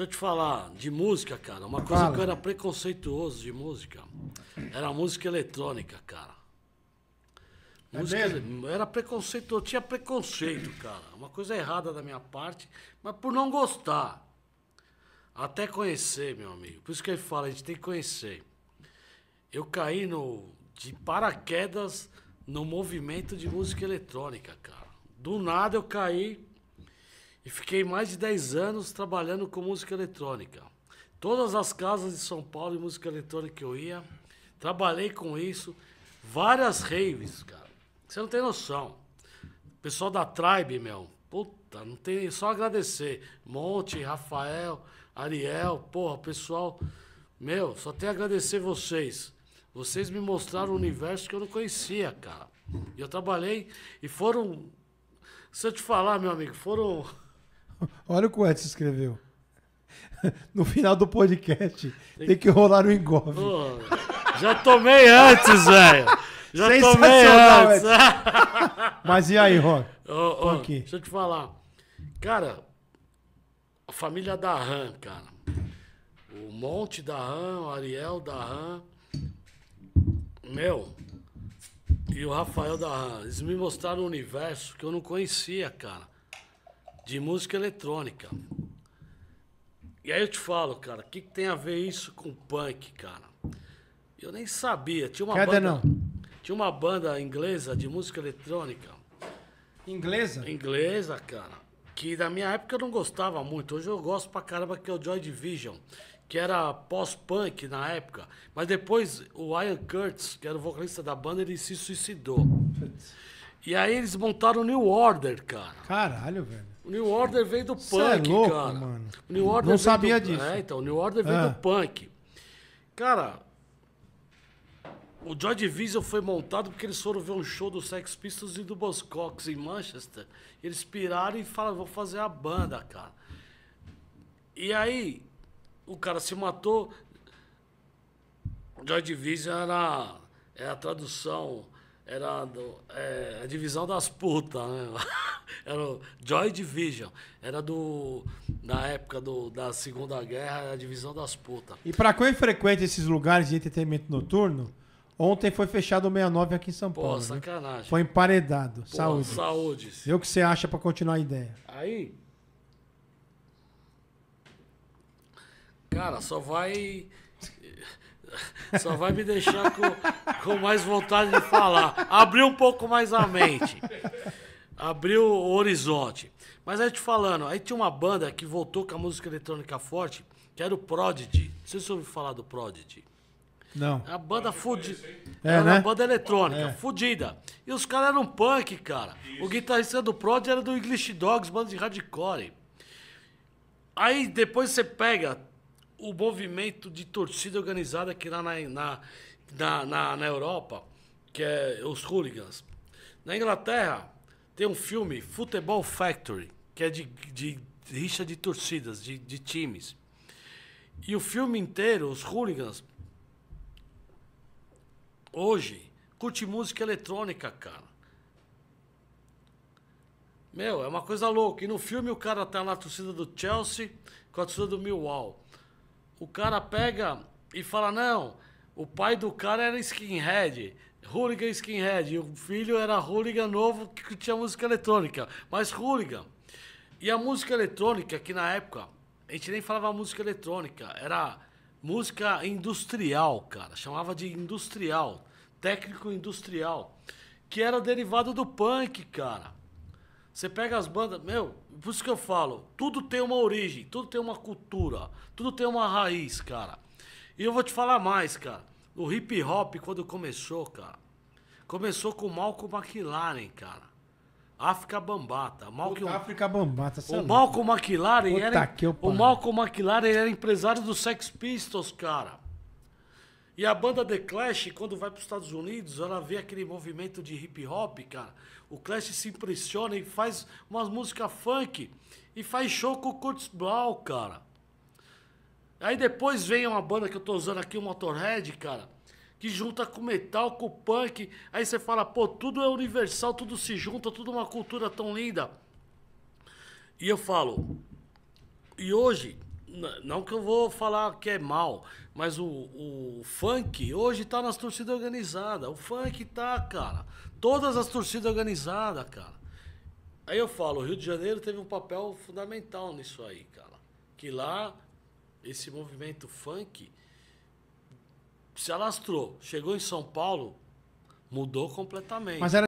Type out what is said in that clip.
Deixa eu te falar de música, cara. Uma coisa Fala. que eu era preconceituoso de música era música eletrônica, cara. É música, mesmo? Era preconceito, eu tinha preconceito, cara. Uma coisa errada da minha parte, mas por não gostar. Até conhecer, meu amigo. Por isso que ele fala, a gente tem que conhecer. Eu caí no, de paraquedas no movimento de música eletrônica, cara. Do nada eu caí e fiquei mais de 10 anos trabalhando com música eletrônica. Todas as casas de São Paulo de música eletrônica que eu ia, trabalhei com isso. Várias raves, cara. Você não tem noção. Pessoal da Tribe, meu. Puta, não tem só agradecer. Monte, Rafael, Ariel, porra, pessoal. Meu, só tenho a agradecer vocês. Vocês me mostraram um universo que eu não conhecia, cara. E eu trabalhei e foram. Se eu te falar, meu amigo, foram Olha o que o Edson escreveu. No final do podcast, tem, tem que rolar o engolfe. já tomei antes, velho. Já tomei antes. Mas e aí, Rô? Oh, oh, deixa eu te falar. Cara, a família da Ram, cara. O Monte da Ram, o Ariel da Ram. Meu. E o Rafael da Ram. Eles me mostraram um universo que eu não conhecia, cara de música eletrônica. E aí eu te falo, cara, o que, que, tem a ver isso com punk, cara? Eu nem sabia. Tinha uma banda. Não? Tinha uma banda inglesa de música eletrônica. Inglesa? Inglesa, cara. Que na minha época eu não gostava muito. Hoje eu gosto pra caramba, que é o Joy Division. Que era pós-punk na época. Mas depois o Ian Curtis, que era o vocalista da banda, ele se suicidou. E aí eles montaram o New Order, cara. Caralho, velho. O New Order veio do Cê é punk, é louco, cara. Mano. O New Order Não sabia do... disso. É, então, o New Order veio do punk. Cara, o Joy Division foi montado porque eles foram ver um show do Sex Pistols e do Buzzcocks em Manchester. Eles piraram e falaram, vou fazer a banda, cara. E aí, o cara se matou. O Joy Division era, era a tradução era do, é, a divisão das putas, né? Era o Joy Division. Era do. Na época do, da Segunda Guerra, a divisão das putas. E para quem frequenta esses lugares de entretenimento noturno, ontem foi fechado o 69 aqui em São Paulo. Pô, sacanagem. Foi emparedado. Pô, saúde. Saúde. E o que você acha para continuar a ideia? Aí. Cara, só vai só vai me deixar com, com mais vontade de falar. Abriu um pouco mais a mente. Abriu o horizonte. Mas aí te falando, aí tinha uma banda que voltou com a música eletrônica forte, que era o Prodigy. Não sei se você ouviu falar do Prodigy. Não. A banda fudida. É, era né? uma banda eletrônica, é. fudida. E os caras eram punk, cara. Isso. O guitarrista do Prodigy era do English Dogs, banda de hardcore. Aí depois você pega o movimento de torcida organizada aqui lá na, na, na, na, na Europa, que é os hooligans. Na Inglaterra, tem um filme, Football Factory, que é de, de rixa de torcidas, de, de times. E o filme inteiro, os hooligans, hoje, curte música eletrônica, cara. Meu, é uma coisa louca. E no filme o cara tá na torcida do Chelsea com a torcida do Millwall o cara pega e fala: não, o pai do cara era skinhead, hooligan skinhead, e o filho era hooligan novo que tinha música eletrônica, mas hooligan. E a música eletrônica, que na época, a gente nem falava música eletrônica, era música industrial, cara, chamava de industrial, técnico industrial, que era derivado do punk, cara. Você pega as bandas, meu, por isso que eu falo, tudo tem uma origem, tudo tem uma cultura, tudo tem uma raiz, cara. E eu vou te falar mais, cara. O hip hop, quando começou, cara, começou com o Malcolm McLaren, cara. África Bambata. Malcolm, África Bambata, O Malcolm McLaren era. O Malcolm McLaren era empresário do Sex Pistols, cara. E a banda The Clash, quando vai para os Estados Unidos, ela vê aquele movimento de hip hop, cara. O Clash se impressiona e faz umas músicas funk e faz show com o Curtis Blau, cara. Aí depois vem uma banda que eu tô usando aqui, o Motorhead, cara, que junta com metal, com punk. Aí você fala, pô, tudo é universal, tudo se junta, tudo uma cultura tão linda. E eu falo, e hoje, Não que eu vou falar que é mal, mas o, o funk hoje tá nas torcidas organizadas. O funk tá, cara. Todas as torcidas organizadas, cara. Aí eu falo, o Rio de Janeiro teve um papel fundamental nisso aí, cara. Que lá, esse movimento funk se alastrou. Chegou em São Paulo, mudou completamente. Mas era